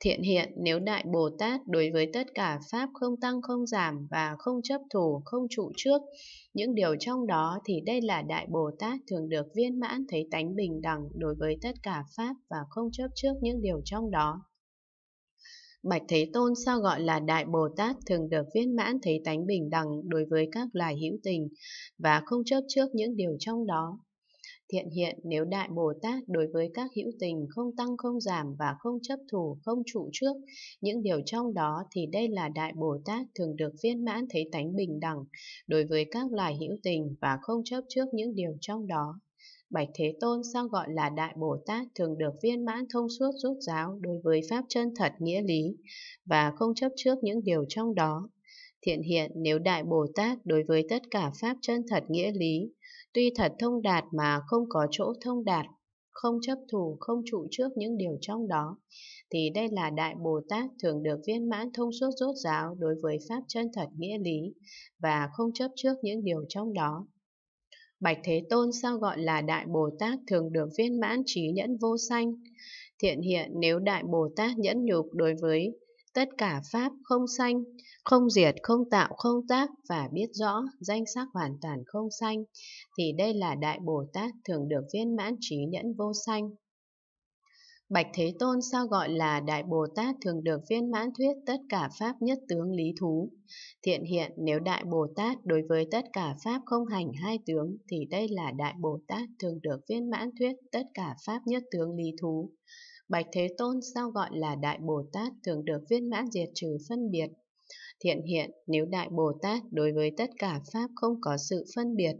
Thiện hiện nếu Đại Bồ Tát đối với tất cả Pháp không tăng không giảm và không chấp thủ, không trụ trước, những điều trong đó thì đây là Đại Bồ Tát thường được viên mãn thấy tánh bình đẳng đối với tất cả Pháp và không chấp trước những điều trong đó. Bạch Thế Tôn sao gọi là Đại Bồ Tát thường được viên mãn thấy tánh bình đẳng đối với các loài hữu tình và không chấp trước những điều trong đó. Thiện hiện nếu Đại Bồ Tát đối với các hữu tình không tăng không giảm và không chấp thủ, không trụ trước những điều trong đó thì đây là Đại Bồ Tát thường được viên mãn thấy tánh bình đẳng đối với các loài hữu tình và không chấp trước những điều trong đó. Bạch Thế Tôn sao gọi là Đại Bồ Tát thường được viên mãn thông suốt rút giáo đối với Pháp chân thật nghĩa lý và không chấp trước những điều trong đó. Thiện hiện nếu Đại Bồ Tát đối với tất cả Pháp chân thật nghĩa lý, tuy thật thông đạt mà không có chỗ thông đạt, không chấp thủ, không trụ trước những điều trong đó, thì đây là Đại Bồ Tát thường được viên mãn thông suốt rốt ráo đối với Pháp chân thật nghĩa lý và không chấp trước những điều trong đó. Bạch Thế Tôn sao gọi là Đại Bồ Tát thường được viên mãn trí nhẫn vô sanh. Thiện hiện nếu Đại Bồ Tát nhẫn nhục đối với tất cả Pháp không sanh, không diệt, không tạo, không tác và biết rõ danh sắc hoàn toàn không sanh, thì đây là Đại Bồ Tát thường được viên mãn trí nhẫn vô sanh. Bạch Thế Tôn sao gọi là Đại Bồ Tát thường được viên mãn thuyết tất cả Pháp nhất tướng lý thú. Thiện hiện nếu Đại Bồ Tát đối với tất cả Pháp không hành hai tướng thì đây là Đại Bồ Tát thường được viên mãn thuyết tất cả Pháp nhất tướng lý thú. Bạch Thế Tôn sao gọi là Đại Bồ Tát thường được viên mãn diệt trừ phân biệt. Thiện hiện, nếu Đại Bồ Tát đối với tất cả Pháp không có sự phân biệt,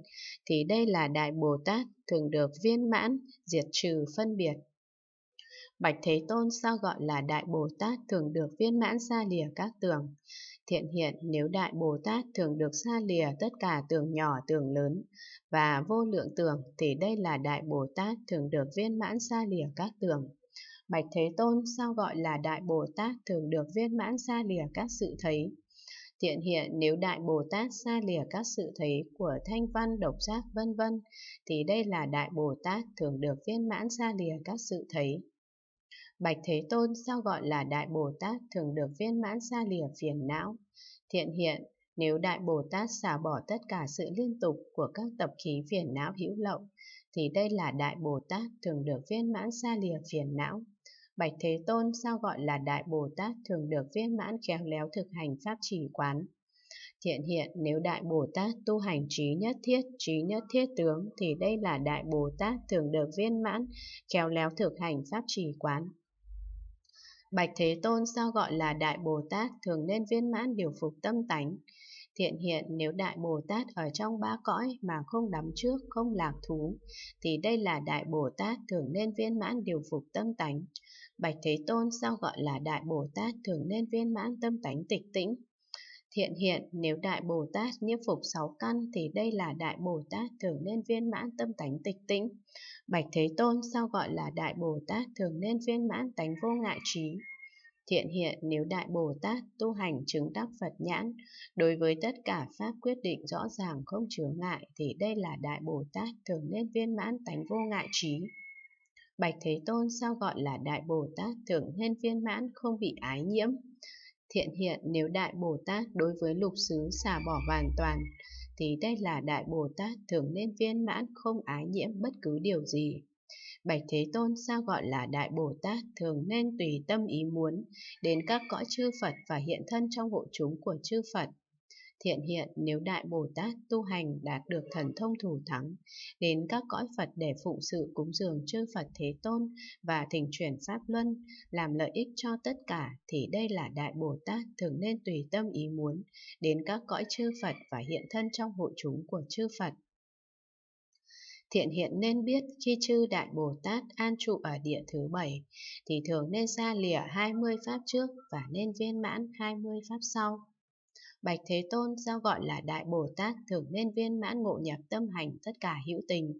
thì đây là Đại Bồ Tát thường được viên mãn diệt trừ phân biệt. Bạch Thế Tôn sao gọi là Đại Bồ Tát thường được viên mãn xa lìa các tường. Thiện hiện, nếu Đại Bồ Tát thường được xa lìa tất cả tường nhỏ tường lớn và vô lượng tường thì đây là Đại Bồ Tát thường được viên mãn xa lìa các tường. Bạch Thế Tôn sao gọi là Đại Bồ Tát thường được viên mãn xa lìa các sự thấy. Thiện hiện nếu Đại Bồ Tát xa lìa các sự thấy của thanh văn, độc giác vân vân thì đây là Đại Bồ Tát thường được viên mãn xa lìa các sự thấy. Bạch Thế Tôn sao gọi là Đại Bồ Tát thường được viên mãn xa lìa phiền não. Thiện hiện, nếu Đại Bồ Tát xả bỏ tất cả sự liên tục của các tập khí phiền não hữu lậu, thì đây là Đại Bồ Tát thường được viên mãn xa lìa phiền não. Bạch Thế Tôn sao gọi là Đại Bồ Tát thường được viên mãn khéo léo thực hành pháp trì quán. Thiện hiện nếu Đại Bồ Tát tu hành trí nhất thiết, trí nhất thiết tướng thì đây là Đại Bồ Tát thường được viên mãn khéo léo thực hành pháp trì quán. Bạch Thế Tôn sao gọi là Đại Bồ Tát thường nên viên mãn điều phục tâm tánh. Thiện hiện nếu Đại Bồ Tát ở trong ba cõi mà không đắm trước, không lạc thú, thì đây là Đại Bồ Tát thường nên viên mãn điều phục tâm tánh. Bạch Thế Tôn sao gọi là Đại Bồ Tát thường nên viên mãn tâm tánh tịch tĩnh. Thiện hiện nếu Đại Bồ Tát nhiếp phục sáu căn thì đây là Đại Bồ Tát thường nên viên mãn tâm tánh tịch tĩnh. Bạch Thế Tôn sao gọi là Đại Bồ Tát thường nên viên mãn tánh vô ngại trí. Thiện hiện nếu Đại Bồ Tát tu hành chứng đắc Phật nhãn, đối với tất cả Pháp quyết định rõ ràng không chướng ngại thì đây là Đại Bồ Tát thường nên viên mãn tánh vô ngại trí. Bạch Thế Tôn sao gọi là Đại Bồ Tát thường nên viên mãn không bị ái nhiễm. Thiện hiện nếu Đại Bồ Tát đối với lục xứ xả bỏ hoàn toàn, thì đây là Đại Bồ Tát thường nên viên mãn không ái nhiễm bất cứ điều gì. Bạch Thế Tôn sao gọi là Đại Bồ Tát thường nên tùy tâm ý muốn đến các cõi chư Phật và hiện thân trong hộ chúng của chư Phật. Thiện hiện nếu Đại Bồ Tát tu hành đạt được thần thông thủ thắng, đến các cõi Phật để phụng sự cúng dường chư Phật Thế Tôn và thỉnh chuyển Pháp Luân, làm lợi ích cho tất cả, thì đây là Đại Bồ Tát thường nên tùy tâm ý muốn đến các cõi chư Phật và hiện thân trong hội chúng của chư Phật. Thiện hiện nên biết khi chư Đại Bồ Tát an trụ ở địa thứ bảy, thì thường nên xa lìa 20 pháp trước và nên viên mãn 20 pháp sau. Bạch Thế Tôn sao gọi là Đại Bồ Tát thường nên viên mãn ngộ nhập tâm hành tất cả hữu tình.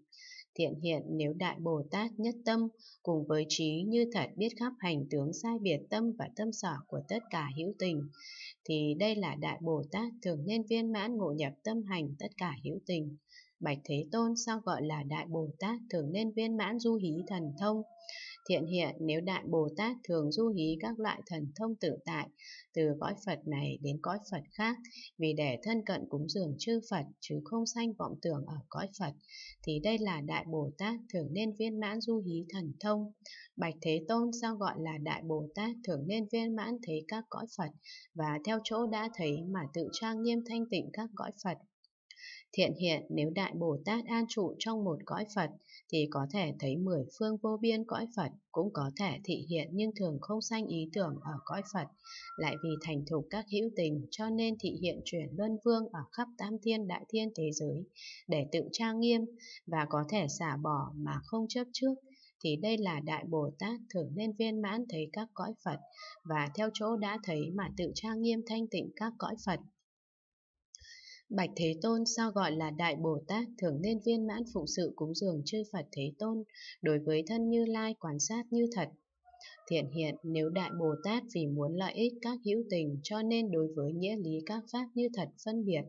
Thiện hiện nếu Đại Bồ Tát nhất tâm cùng với trí như thật biết khắp hành tướng sai biệt tâm và tâm sở của tất cả hữu tình, thì đây là Đại Bồ Tát thường nên viên mãn ngộ nhập tâm hành tất cả hữu tình. Bạch Thế Tôn sao gọi là Đại Bồ Tát thường nên viên mãn du hí thần thông. Thiện hiện nếu Đại Bồ Tát thường du hí các loại thần thông tự tại, từ cõi Phật này đến cõi Phật khác, vì để thân cận cúng dường chư Phật chứ không sanh vọng tưởng ở cõi Phật, thì đây là Đại Bồ Tát thường nên viên mãn du hí thần thông. Bạch Thế Tôn sao gọi là Đại Bồ Tát thường nên viên mãn thấy các cõi Phật và theo chỗ đã thấy mà tự trang nghiêm thanh tịnh các cõi Phật Thiện hiện nếu Đại Bồ Tát an trụ trong một cõi Phật thì có thể thấy mười phương vô biên cõi Phật, cũng có thể thị hiện nhưng thường không sanh ý tưởng ở cõi Phật, lại vì thành thục các hữu tình cho nên thị hiện chuyển luân vương ở khắp tam thiên đại thiên thế giới để tự trang nghiêm và có thể xả bỏ mà không chấp trước thì đây là Đại Bồ Tát thường nên viên mãn thấy các cõi Phật và theo chỗ đã thấy mà tự trang nghiêm thanh tịnh các cõi Phật. Bạch Thế Tôn sao gọi là Đại Bồ Tát thường nên viên mãn phụng sự cúng dường chư Phật Thế Tôn đối với thân Như Lai quan sát như thật. Thiện hiện nếu Đại Bồ Tát vì muốn lợi ích các hữu tình cho nên đối với nghĩa lý các pháp như thật phân biệt,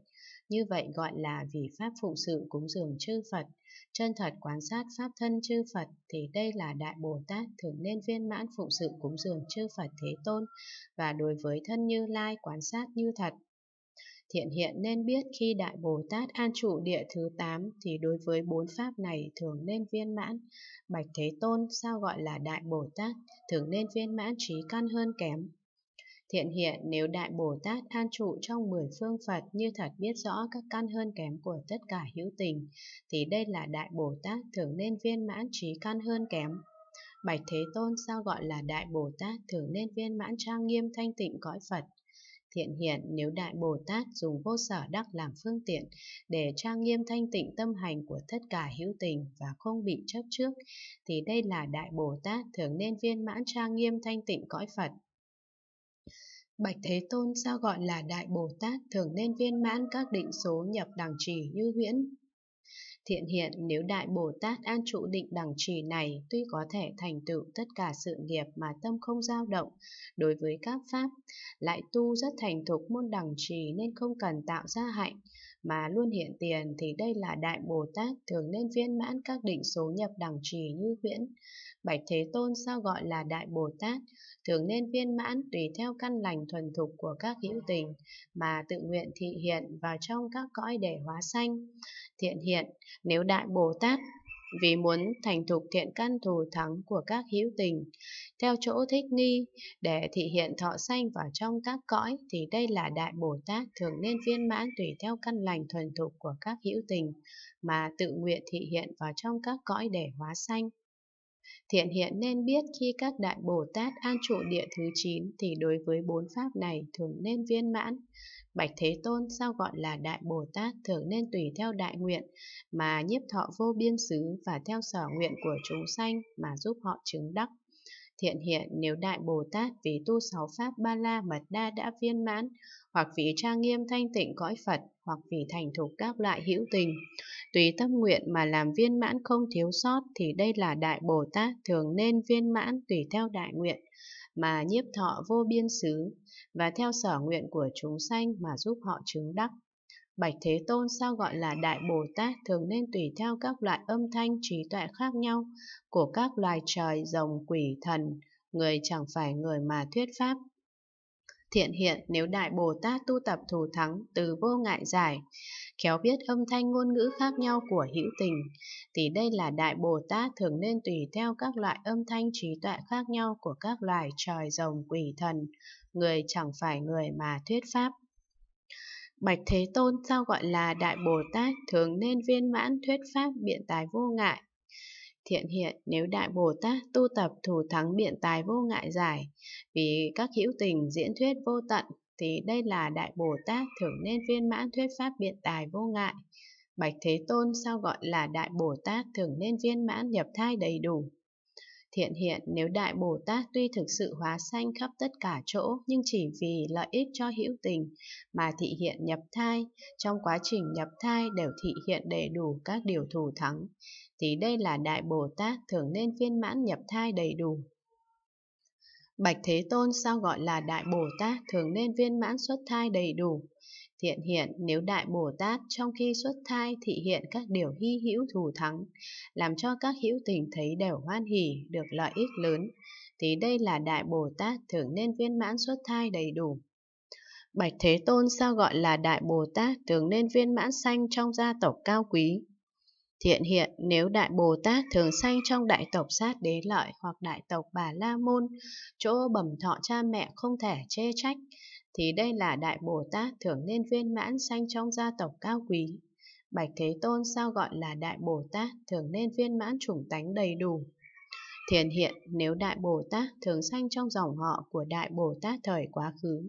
như vậy gọi là vì pháp phụng sự cúng dường chư Phật, chân thật quan sát pháp thân chư Phật thì đây là Đại Bồ Tát thường nên viên mãn phụng sự cúng dường chư Phật Thế Tôn và đối với thân Như Lai quan sát như thật. Thiện hiện nên biết khi Đại Bồ Tát an trụ địa thứ 8 thì đối với bốn pháp này thường nên viên mãn. Bạch Thế Tôn sao gọi là Đại Bồ Tát thường nên viên mãn trí căn hơn kém. Thiện hiện nếu Đại Bồ Tát an trụ trong mười phương Phật như thật biết rõ các căn hơn kém của tất cả hữu tình, thì đây là Đại Bồ Tát thường nên viên mãn trí căn hơn kém. Bạch Thế Tôn sao gọi là Đại Bồ Tát thường nên viên mãn trang nghiêm thanh tịnh cõi Phật. Thiện hiện nếu Đại Bồ Tát dùng vô sở đắc làm phương tiện để trang nghiêm thanh tịnh tâm hành của tất cả hữu tình và không bị chấp trước, thì đây là Đại Bồ Tát thường nên viên mãn trang nghiêm thanh tịnh cõi Phật. Bạch Thế Tôn sao gọi là Đại Bồ Tát thường nên viên mãn các định số nhập đẳng trì như huyễn, Thiện hiện nếu Đại Bồ Tát an trụ định đẳng trì này tuy có thể thành tựu tất cả sự nghiệp mà tâm không dao động đối với các pháp, lại tu rất thành thục môn đẳng trì nên không cần tạo ra hạnh, mà luôn hiện tiền thì đây là Đại Bồ Tát thường nên viên mãn các định số nhập đẳng trì như huyễn. Bạch Thế Tôn sao gọi là Đại Bồ Tát, thường nên viên mãn tùy theo căn lành thuần thục của các hữu tình, mà tự nguyện thị hiện vào trong các cõi để hóa sanh. Thiện hiện, nếu Đại Bồ Tát vì muốn thành thục thiện căn thù thắng của các hữu tình, theo chỗ thích nghi để thị hiện thọ sanh vào trong các cõi thì đây là Đại Bồ Tát thường nên viên mãn tùy theo căn lành thuần thục của các hữu tình mà tự nguyện thị hiện vào trong các cõi để hóa sanh. Thiện hiện nên biết khi các đại Bồ Tát an trụ địa thứ 9 thì đối với bốn pháp này thường nên viên mãn. Bạch Thế Tôn sao gọi là đại Bồ Tát thường nên tùy theo đại nguyện mà nhiếp thọ vô biên xứ và theo sở nguyện của chúng sanh mà giúp họ chứng đắc. Thiện hiện nếu đại Bồ Tát vì tu sáu pháp ba la mật đa đã viên mãn hoặc vì trang nghiêm thanh tịnh cõi Phật hoặc vì thành thục các loại hữu tình tùy tâm nguyện mà làm viên mãn không thiếu sót thì đây là Đại Bồ Tát thường nên viên mãn tùy theo đại nguyện mà nhiếp thọ vô biên xứ và theo sở nguyện của chúng sanh mà giúp họ chứng đắc. Bạch Thế Tôn sao gọi là Đại Bồ Tát thường nên tùy theo các loại âm thanh trí tuệ khác nhau của các loài trời, rồng, quỷ, thần, người chẳng phải người mà thuyết pháp. Thiện hiện nếu Đại Bồ Tát tu tập thù thắng từ vô ngại giải, khéo biết âm thanh ngôn ngữ khác nhau của hữu tình, thì đây là Đại Bồ Tát thường nên tùy theo các loại âm thanh trí tuệ khác nhau của các loài trời rồng quỷ thần, người chẳng phải người mà thuyết pháp. Bạch Thế Tôn sao gọi là Đại Bồ Tát thường nên viên mãn thuyết pháp biện tài vô ngại. Thiện hiện nếu Đại Bồ Tát tu tập thủ thắng biện tài vô ngại giải, vì các hữu tình diễn thuyết vô tận thì đây là Đại Bồ Tát thường nên viên mãn thuyết pháp biện tài vô ngại. Bạch Thế Tôn sao gọi là Đại Bồ Tát thường nên viên mãn nhập thai đầy đủ. Thiện hiện nếu Đại Bồ Tát tuy thực sự hóa sanh khắp tất cả chỗ nhưng chỉ vì lợi ích cho hữu tình mà thị hiện nhập thai, trong quá trình nhập thai đều thị hiện đầy đủ các điều thù thắng, thì đây là Đại Bồ Tát thường nên viên mãn nhập thai đầy đủ. Bạch Thế Tôn sao gọi là Đại Bồ Tát thường nên viên mãn xuất thai đầy đủ? Thiện hiện nếu Đại Bồ Tát trong khi xuất thai thị hiện các điều hy hữu thù thắng, làm cho các hữu tình thấy đều hoan hỉ, được lợi ích lớn, thì đây là Đại Bồ Tát thường nên viên mãn xuất thai đầy đủ. Bạch Thế Tôn sao gọi là Đại Bồ Tát thường nên viên mãn sanh trong gia tộc cao quý? Thiện hiện nếu Đại Bồ Tát thường sanh trong đại tộc sát đế lợi hoặc đại tộc bà la môn, chỗ bẩm thọ cha mẹ không thể chê trách, thì đây là Đại Bồ Tát thường nên viên mãn sanh trong gia tộc cao quý. Bạch Thế Tôn sao gọi là Đại Bồ Tát thường nên viên mãn chủng tánh đầy đủ. Thiền hiện nếu Đại Bồ Tát thường sanh trong dòng họ của Đại Bồ Tát thời quá khứ,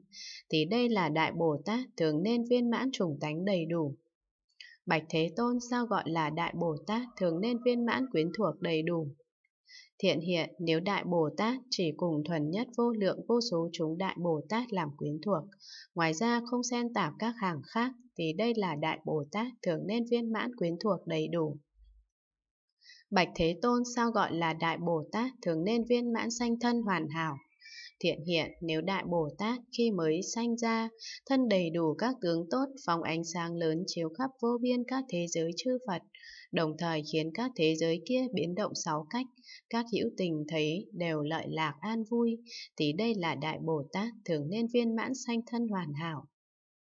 thì đây là Đại Bồ Tát thường nên viên mãn chủng tánh đầy đủ. Bạch Thế Tôn sao gọi là Đại Bồ Tát thường nên viên mãn quyến thuộc đầy đủ. Thiện hiện nếu Đại Bồ Tát chỉ cùng thuần nhất vô lượng vô số chúng Đại Bồ Tát làm quyến thuộc, ngoài ra không xen tạp các hàng khác, thì đây là Đại Bồ Tát thường nên viên mãn quyến thuộc đầy đủ. Bạch Thế Tôn sao gọi là Đại Bồ Tát thường nên viên mãn sanh thân hoàn hảo. Thiện hiện nếu Đại Bồ Tát khi mới sanh ra, thân đầy đủ các tướng tốt, phóng ánh sáng lớn chiếu khắp vô biên các thế giới chư Phật, đồng thời khiến các thế giới kia biến động sáu cách, các hữu tình thấy đều lợi lạc an vui, thì đây là Đại Bồ Tát thường nên viên mãn sanh thân hoàn hảo.